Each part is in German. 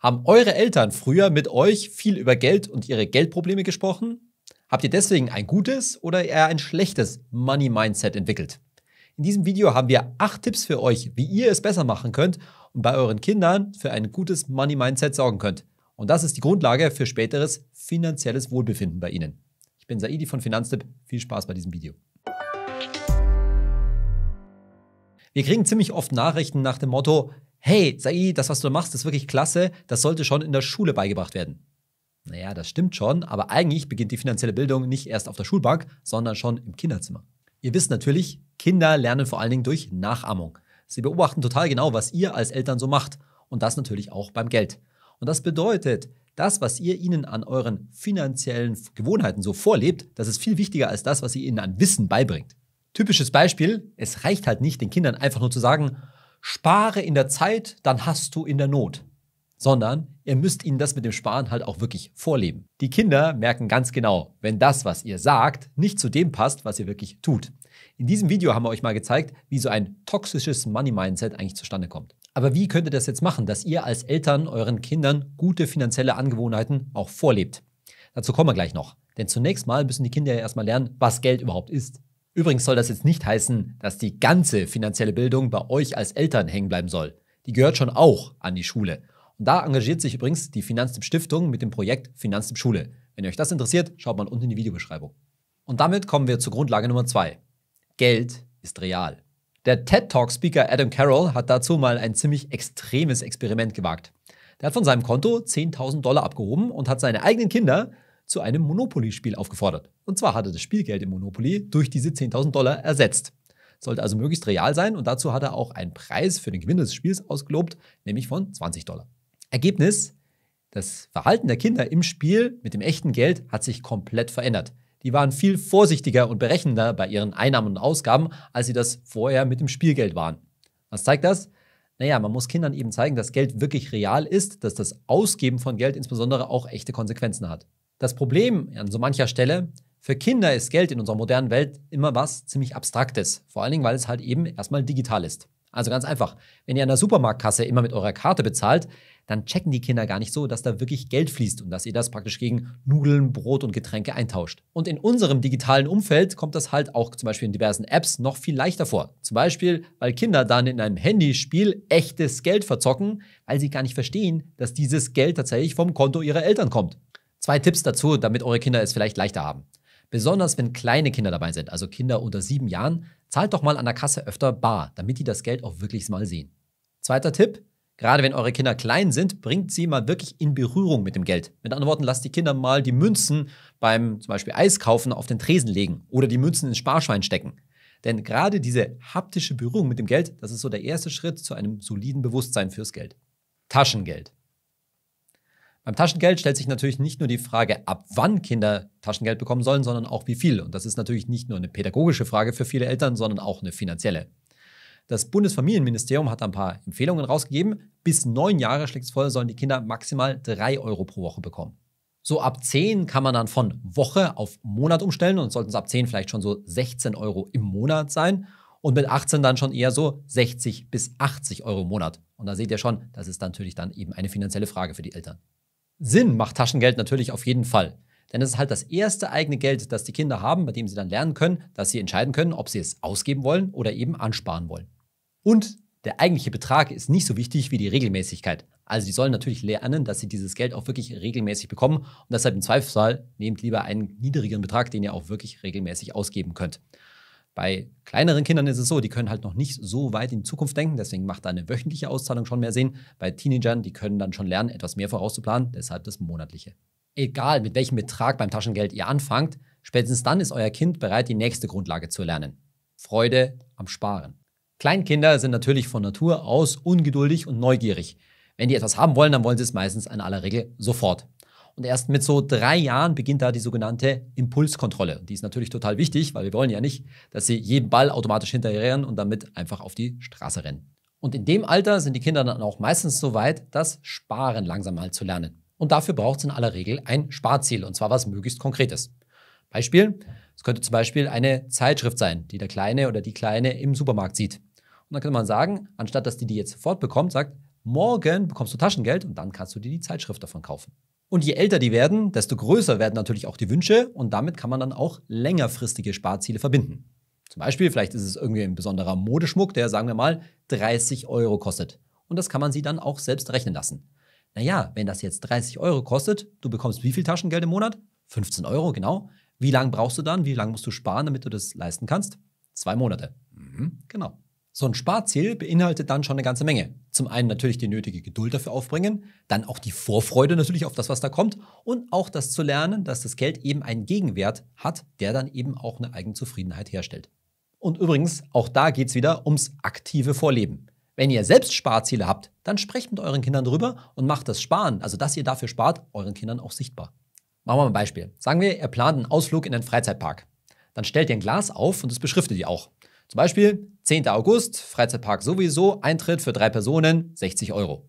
Haben eure Eltern früher mit euch viel über Geld und ihre Geldprobleme gesprochen? Habt ihr deswegen ein gutes oder eher ein schlechtes Money Mindset entwickelt? In diesem Video haben wir acht Tipps für euch, wie ihr es besser machen könnt und bei euren Kindern für ein gutes Money Mindset sorgen könnt. Und das ist die Grundlage für späteres finanzielles Wohlbefinden bei Ihnen. Ich bin Saidi von Finanztipp. Viel Spaß bei diesem Video. Wir kriegen ziemlich oft Nachrichten nach dem Motto, hey, Saidi, das, was du machst, ist wirklich klasse, das sollte schon in der Schule beigebracht werden. Naja, das stimmt schon, aber eigentlich beginnt die finanzielle Bildung nicht erst auf der Schulbank, sondern schon im Kinderzimmer. Ihr wisst natürlich, Kinder lernen vor allen Dingen durch Nachahmung. Sie beobachten total genau, was ihr als Eltern so macht. Und das natürlich auch beim Geld. Und das bedeutet, das, was ihr ihnen an euren finanziellen Gewohnheiten so vorlebt, das ist viel wichtiger als das, was ihr ihnen an Wissen beibringt. Typisches Beispiel, es reicht halt nicht, den Kindern einfach nur zu sagen, spare in der Zeit, dann hast du in der Not. Sondern ihr müsst ihnen das mit dem Sparen halt auch wirklich vorleben. Die Kinder merken ganz genau, wenn das, was ihr sagt, nicht zu dem passt, was ihr wirklich tut. In diesem Video haben wir euch mal gezeigt, wie so ein toxisches Money-Mindset eigentlich zustande kommt. Aber wie könnt ihr das jetzt machen, dass ihr als Eltern euren Kindern gute finanzielle Angewohnheiten auch vorlebt? Dazu kommen wir gleich noch. Denn zunächst mal müssen die Kinder ja erstmal lernen, was Geld überhaupt ist. Übrigens soll das jetzt nicht heißen, dass die ganze finanzielle Bildung bei euch als Eltern hängen bleiben soll. Die gehört schon auch an die Schule. Und da engagiert sich übrigens die Finanztipp Stiftung mit dem Projekt Finanztipp Schule. Wenn euch das interessiert, schaut mal unten in die Videobeschreibung. Und damit kommen wir zur Grundlage Nummer zwei. Geld ist real. Der TED Talk Speaker Adam Carroll hat dazu mal ein ziemlich extremes Experiment gewagt. Der hat von seinem Konto 10.000 Dollar abgehoben und hat seine eigenen Kinder zu einem Monopoly-Spiel aufgefordert. Und zwar hat er das Spielgeld im Monopoly durch diese 10.000 Dollar ersetzt. Sollte also möglichst real sein und dazu hat er auch einen Preis für den Gewinn des Spiels ausgelobt, nämlich von 20 Dollar. Ergebnis: Das Verhalten der Kinder im Spiel mit dem echten Geld hat sich komplett verändert die waren viel vorsichtiger und berechnender bei ihren Einnahmen und Ausgaben, als sie das vorher mit dem Spielgeld waren. Was zeigt das? Naja, man muss Kindern eben zeigen, dass Geld wirklich real ist, dass das Ausgeben von Geld insbesondere auch echte Konsequenzen hat. Das Problem an so mancher Stelle, für Kinder ist Geld in unserer modernen Welt immer was ziemlich Abstraktes, vor allen Dingen, weil es halt eben erstmal digital ist. Also ganz einfach, wenn ihr an der Supermarktkasse immer mit eurer Karte bezahlt, dann checken die Kinder gar nicht so, dass da wirklich Geld fließt und dass ihr das praktisch gegen Nudeln, Brot und Getränke eintauscht. Und in unserem digitalen Umfeld kommt das halt auch zum Beispiel in diversen Apps noch viel leichter vor. Zum Beispiel, weil Kinder dann in einem Handyspiel echtes Geld verzocken, weil sie gar nicht verstehen, dass dieses Geld tatsächlich vom Konto ihrer Eltern kommt. Zwei Tipps dazu, damit eure Kinder es vielleicht leichter haben. Besonders wenn kleine Kinder dabei sind, also Kinder unter sieben Jahren, zahlt doch mal an der Kasse öfter bar, damit die das Geld auch wirklich mal sehen. Zweiter Tipp, Gerade wenn eure Kinder klein sind, bringt sie mal wirklich in Berührung mit dem Geld. Mit anderen Worten, lasst die Kinder mal die Münzen beim zum Beispiel Eiskaufen auf den Tresen legen oder die Münzen ins Sparschwein stecken. Denn gerade diese haptische Berührung mit dem Geld, das ist so der erste Schritt zu einem soliden Bewusstsein fürs Geld. Taschengeld. Beim Taschengeld stellt sich natürlich nicht nur die Frage, ab wann Kinder Taschengeld bekommen sollen, sondern auch wie viel. Und das ist natürlich nicht nur eine pädagogische Frage für viele Eltern, sondern auch eine finanzielle. Das Bundesfamilienministerium hat ein paar Empfehlungen rausgegeben. Bis neun Jahre schlägt es voll, sollen die Kinder maximal drei Euro pro Woche bekommen. So ab 10 kann man dann von Woche auf Monat umstellen und sollten es ab 10 vielleicht schon so 16 Euro im Monat sein. Und mit 18 dann schon eher so 60 bis 80 Euro im Monat. Und da seht ihr schon, das ist natürlich dann eben eine finanzielle Frage für die Eltern. Sinn macht Taschengeld natürlich auf jeden Fall. Denn es ist halt das erste eigene Geld, das die Kinder haben, bei dem sie dann lernen können, dass sie entscheiden können, ob sie es ausgeben wollen oder eben ansparen wollen. Und der eigentliche Betrag ist nicht so wichtig wie die Regelmäßigkeit. Also sie sollen natürlich lernen, dass sie dieses Geld auch wirklich regelmäßig bekommen und deshalb im Zweifelsfall nehmt lieber einen niedrigeren Betrag, den ihr auch wirklich regelmäßig ausgeben könnt. Bei kleineren Kindern ist es so, die können halt noch nicht so weit in die Zukunft denken, deswegen macht da eine wöchentliche Auszahlung schon mehr Sinn. Bei Teenagern, die können dann schon lernen, etwas mehr vorauszuplanen, deshalb das monatliche. Egal, mit welchem Betrag beim Taschengeld ihr anfangt, spätestens dann ist euer Kind bereit, die nächste Grundlage zu lernen. Freude am Sparen. Kleinkinder sind natürlich von Natur aus ungeduldig und neugierig. Wenn die etwas haben wollen, dann wollen sie es meistens in aller Regel sofort. Und erst mit so drei Jahren beginnt da die sogenannte Impulskontrolle. Die ist natürlich total wichtig, weil wir wollen ja nicht, dass sie jeden Ball automatisch hinterherrennen und damit einfach auf die Straße rennen. Und in dem Alter sind die Kinder dann auch meistens so weit, das Sparen langsam mal zu lernen. Und dafür braucht es in aller Regel ein Sparziel, und zwar was möglichst Konkretes. Beispiel, es könnte zum Beispiel eine Zeitschrift sein, die der Kleine oder die Kleine im Supermarkt sieht. Und dann könnte man sagen, anstatt dass die die jetzt sofort bekommt, sagt, Morgen bekommst du Taschengeld und dann kannst du dir die Zeitschrift davon kaufen. Und je älter die werden, desto größer werden natürlich auch die Wünsche und damit kann man dann auch längerfristige Sparziele verbinden. Zum Beispiel, vielleicht ist es irgendwie ein besonderer Modeschmuck, der, sagen wir mal, 30 Euro kostet. Und das kann man sie dann auch selbst rechnen lassen. Naja, wenn das jetzt 30 Euro kostet, du bekommst wie viel Taschengeld im Monat? 15 Euro, genau. Wie lange brauchst du dann? Wie lange musst du sparen, damit du das leisten kannst? Zwei Monate. Mhm, genau. So ein Sparziel beinhaltet dann schon eine ganze Menge. Zum einen natürlich die nötige Geduld dafür aufbringen, dann auch die Vorfreude natürlich auf das, was da kommt und auch das zu lernen, dass das Geld eben einen Gegenwert hat, der dann eben auch eine Eigenzufriedenheit herstellt. Und übrigens, auch da geht es wieder ums aktive Vorleben. Wenn ihr selbst Sparziele habt, dann sprecht mit euren Kindern drüber und macht das Sparen, also dass ihr dafür spart, euren Kindern auch sichtbar. Machen wir mal ein Beispiel. Sagen wir, ihr plant einen Ausflug in einen Freizeitpark. Dann stellt ihr ein Glas auf und das beschriftet ihr auch. Zum Beispiel 10. August, Freizeitpark sowieso, Eintritt für drei Personen, 60 Euro.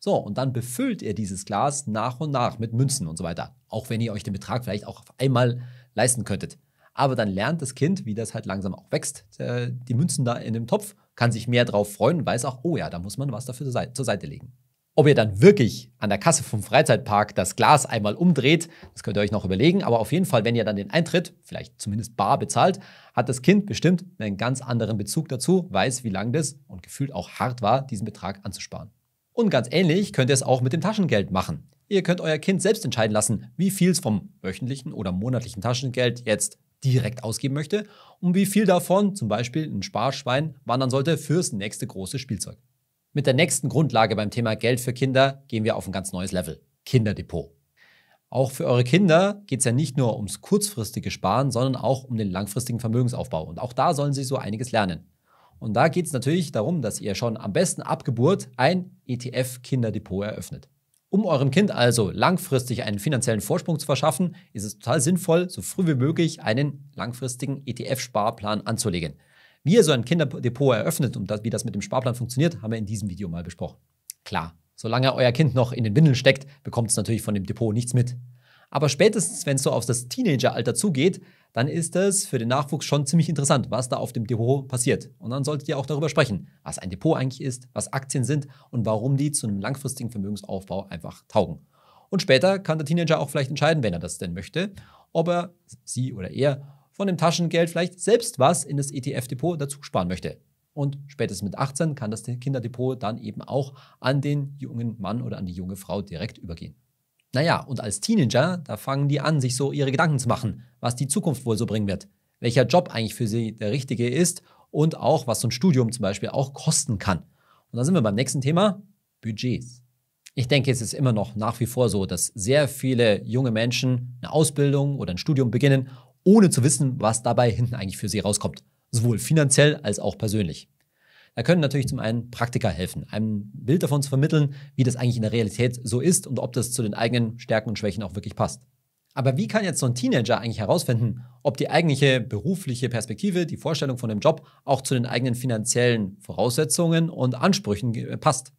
So, und dann befüllt ihr dieses Glas nach und nach mit Münzen und so weiter. Auch wenn ihr euch den Betrag vielleicht auch auf einmal leisten könntet. Aber dann lernt das Kind, wie das halt langsam auch wächst, äh, die Münzen da in dem Topf, kann sich mehr drauf freuen weiß auch, oh ja, da muss man was dafür zur Seite legen. Ob ihr dann wirklich an der Kasse vom Freizeitpark das Glas einmal umdreht, das könnt ihr euch noch überlegen. Aber auf jeden Fall, wenn ihr dann den Eintritt, vielleicht zumindest bar bezahlt, hat das Kind bestimmt einen ganz anderen Bezug dazu, weiß, wie lang das und gefühlt auch hart war, diesen Betrag anzusparen. Und ganz ähnlich könnt ihr es auch mit dem Taschengeld machen. Ihr könnt euer Kind selbst entscheiden lassen, wie viel es vom wöchentlichen oder monatlichen Taschengeld jetzt direkt ausgeben möchte und wie viel davon, zum Beispiel ein Sparschwein, wandern sollte fürs nächste große Spielzeug. Mit der nächsten Grundlage beim Thema Geld für Kinder gehen wir auf ein ganz neues Level. Kinderdepot. Auch für eure Kinder geht es ja nicht nur ums kurzfristige Sparen, sondern auch um den langfristigen Vermögensaufbau. Und auch da sollen sie so einiges lernen. Und da geht es natürlich darum, dass ihr schon am besten ab Geburt ein ETF-Kinderdepot eröffnet. Um eurem Kind also langfristig einen finanziellen Vorsprung zu verschaffen, ist es total sinnvoll, so früh wie möglich einen langfristigen ETF-Sparplan anzulegen. Wie ihr so ein Kinderdepot eröffnet und das, wie das mit dem Sparplan funktioniert, haben wir in diesem Video mal besprochen. Klar, solange euer Kind noch in den Windeln steckt, bekommt es natürlich von dem Depot nichts mit. Aber spätestens, wenn es so auf das Teenageralter zugeht, dann ist es für den Nachwuchs schon ziemlich interessant, was da auf dem Depot passiert. Und dann solltet ihr auch darüber sprechen, was ein Depot eigentlich ist, was Aktien sind und warum die zu einem langfristigen Vermögensaufbau einfach taugen. Und später kann der Teenager auch vielleicht entscheiden, wenn er das denn möchte, ob er, sie oder er von dem Taschengeld vielleicht selbst was in das ETF-Depot dazu sparen möchte. Und spätestens mit 18 kann das Kinderdepot dann eben auch an den jungen Mann oder an die junge Frau direkt übergehen. Naja, und als Teenager, da fangen die an, sich so ihre Gedanken zu machen, was die Zukunft wohl so bringen wird, welcher Job eigentlich für sie der richtige ist und auch, was so ein Studium zum Beispiel auch kosten kann. Und da sind wir beim nächsten Thema, Budgets. Ich denke, es ist immer noch nach wie vor so, dass sehr viele junge Menschen eine Ausbildung oder ein Studium beginnen ohne zu wissen, was dabei hinten eigentlich für sie rauskommt. Sowohl finanziell als auch persönlich. Da können natürlich zum einen Praktiker helfen, ein Bild davon zu vermitteln, wie das eigentlich in der Realität so ist und ob das zu den eigenen Stärken und Schwächen auch wirklich passt. Aber wie kann jetzt so ein Teenager eigentlich herausfinden, ob die eigentliche berufliche Perspektive, die Vorstellung von dem Job auch zu den eigenen finanziellen Voraussetzungen und Ansprüchen passt?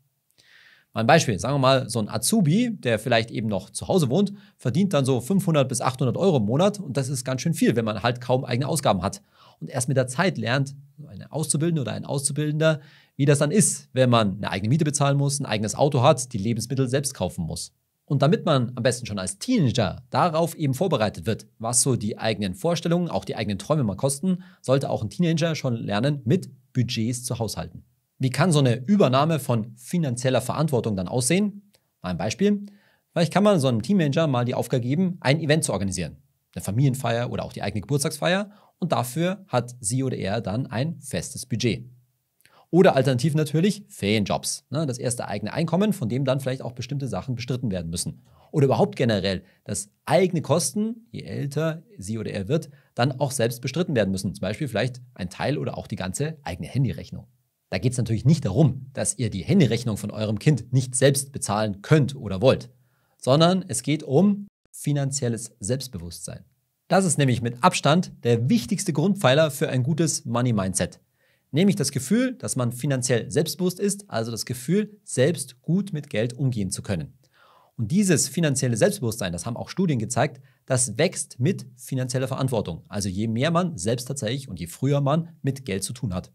Mal ein Beispiel, sagen wir mal, so ein Azubi, der vielleicht eben noch zu Hause wohnt, verdient dann so 500 bis 800 Euro im Monat und das ist ganz schön viel, wenn man halt kaum eigene Ausgaben hat. Und erst mit der Zeit lernt eine Auszubildende oder ein Auszubildender, wie das dann ist, wenn man eine eigene Miete bezahlen muss, ein eigenes Auto hat, die Lebensmittel selbst kaufen muss. Und damit man am besten schon als Teenager darauf eben vorbereitet wird, was so die eigenen Vorstellungen, auch die eigenen Träume mal kosten, sollte auch ein Teenager schon lernen, mit Budgets zu haushalten. Wie kann so eine Übernahme von finanzieller Verantwortung dann aussehen? Mal ein Beispiel. Vielleicht kann man so einem Teammanager mal die Aufgabe geben, ein Event zu organisieren. Eine Familienfeier oder auch die eigene Geburtstagsfeier. Und dafür hat sie oder er dann ein festes Budget. Oder alternativ natürlich Ferienjobs. Ne? Das erste eigene Einkommen, von dem dann vielleicht auch bestimmte Sachen bestritten werden müssen. Oder überhaupt generell, dass eigene Kosten, je älter sie oder er wird, dann auch selbst bestritten werden müssen. Zum Beispiel vielleicht ein Teil oder auch die ganze eigene Handyrechnung. Da geht es natürlich nicht darum, dass ihr die Handyrechnung von eurem Kind nicht selbst bezahlen könnt oder wollt, sondern es geht um finanzielles Selbstbewusstsein. Das ist nämlich mit Abstand der wichtigste Grundpfeiler für ein gutes Money-Mindset. Nämlich das Gefühl, dass man finanziell selbstbewusst ist, also das Gefühl, selbst gut mit Geld umgehen zu können. Und dieses finanzielle Selbstbewusstsein, das haben auch Studien gezeigt, das wächst mit finanzieller Verantwortung. Also je mehr man selbst tatsächlich und je früher man mit Geld zu tun hat.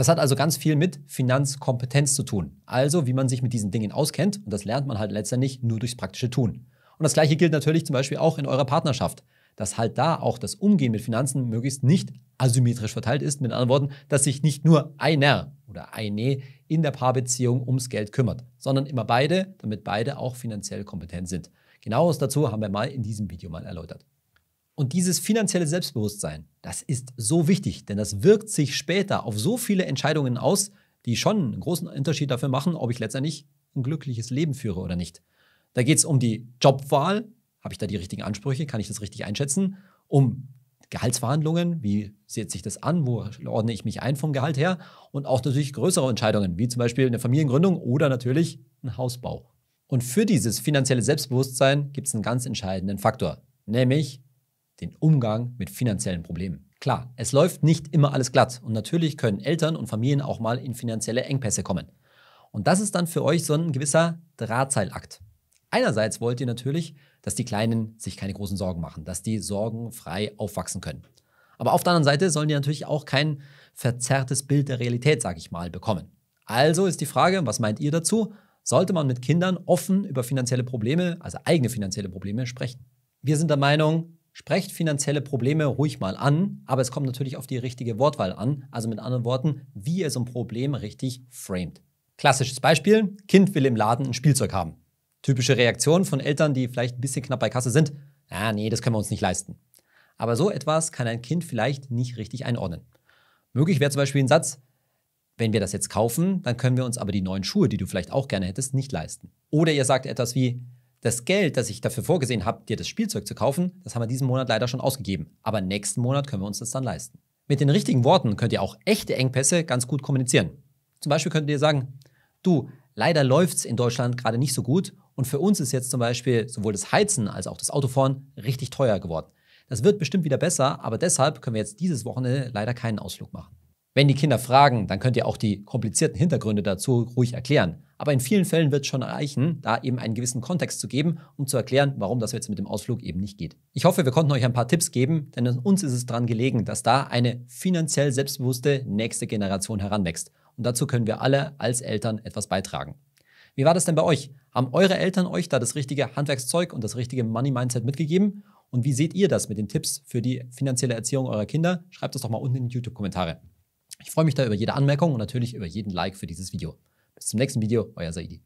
Das hat also ganz viel mit Finanzkompetenz zu tun. Also wie man sich mit diesen Dingen auskennt und das lernt man halt letztendlich nur durchs praktische Tun. Und das gleiche gilt natürlich zum Beispiel auch in eurer Partnerschaft, dass halt da auch das Umgehen mit Finanzen möglichst nicht asymmetrisch verteilt ist. Mit anderen Worten, dass sich nicht nur einer oder eine in der Paarbeziehung ums Geld kümmert, sondern immer beide, damit beide auch finanziell kompetent sind. Genaues dazu haben wir mal in diesem Video mal erläutert. Und dieses finanzielle Selbstbewusstsein, das ist so wichtig, denn das wirkt sich später auf so viele Entscheidungen aus, die schon einen großen Unterschied dafür machen, ob ich letztendlich ein glückliches Leben führe oder nicht. Da geht es um die Jobwahl, habe ich da die richtigen Ansprüche, kann ich das richtig einschätzen, um Gehaltsverhandlungen, wie setzt sich das an, wo ordne ich mich ein vom Gehalt her? Und auch natürlich größere Entscheidungen, wie zum Beispiel eine Familiengründung oder natürlich ein Hausbau. Und für dieses finanzielle Selbstbewusstsein gibt es einen ganz entscheidenden Faktor, nämlich den Umgang mit finanziellen Problemen. Klar, es läuft nicht immer alles glatt und natürlich können Eltern und Familien auch mal in finanzielle Engpässe kommen. Und das ist dann für euch so ein gewisser Drahtseilakt. Einerseits wollt ihr natürlich, dass die Kleinen sich keine großen Sorgen machen, dass die sorgenfrei aufwachsen können. Aber auf der anderen Seite sollen die natürlich auch kein verzerrtes Bild der Realität, sage ich mal, bekommen. Also ist die Frage, was meint ihr dazu? Sollte man mit Kindern offen über finanzielle Probleme, also eigene finanzielle Probleme, sprechen? Wir sind der Meinung, Sprecht finanzielle Probleme ruhig mal an, aber es kommt natürlich auf die richtige Wortwahl an, also mit anderen Worten, wie ihr so ein Problem richtig framet. Klassisches Beispiel, Kind will im Laden ein Spielzeug haben. Typische Reaktion von Eltern, die vielleicht ein bisschen knapp bei Kasse sind, ah nee, das können wir uns nicht leisten. Aber so etwas kann ein Kind vielleicht nicht richtig einordnen. Möglich wäre zum Beispiel ein Satz, wenn wir das jetzt kaufen, dann können wir uns aber die neuen Schuhe, die du vielleicht auch gerne hättest, nicht leisten. Oder ihr sagt etwas wie, das Geld, das ich dafür vorgesehen habe, dir das Spielzeug zu kaufen, das haben wir diesen Monat leider schon ausgegeben. Aber nächsten Monat können wir uns das dann leisten. Mit den richtigen Worten könnt ihr auch echte Engpässe ganz gut kommunizieren. Zum Beispiel könnt ihr sagen, du, leider läuft es in Deutschland gerade nicht so gut und für uns ist jetzt zum Beispiel sowohl das Heizen als auch das Autofahren richtig teuer geworden. Das wird bestimmt wieder besser, aber deshalb können wir jetzt dieses Wochenende leider keinen Ausflug machen. Wenn die Kinder fragen, dann könnt ihr auch die komplizierten Hintergründe dazu ruhig erklären. Aber in vielen Fällen wird es schon reichen, da eben einen gewissen Kontext zu geben, um zu erklären, warum das jetzt mit dem Ausflug eben nicht geht. Ich hoffe, wir konnten euch ein paar Tipps geben, denn uns ist es daran gelegen, dass da eine finanziell selbstbewusste nächste Generation heranwächst. Und dazu können wir alle als Eltern etwas beitragen. Wie war das denn bei euch? Haben eure Eltern euch da das richtige Handwerkszeug und das richtige Money-Mindset mitgegeben? Und wie seht ihr das mit den Tipps für die finanzielle Erziehung eurer Kinder? Schreibt es doch mal unten in die YouTube-Kommentare. Ich freue mich da über jede Anmerkung und natürlich über jeden Like für dieses Video. Bis zum nächsten Video, euer Saidi.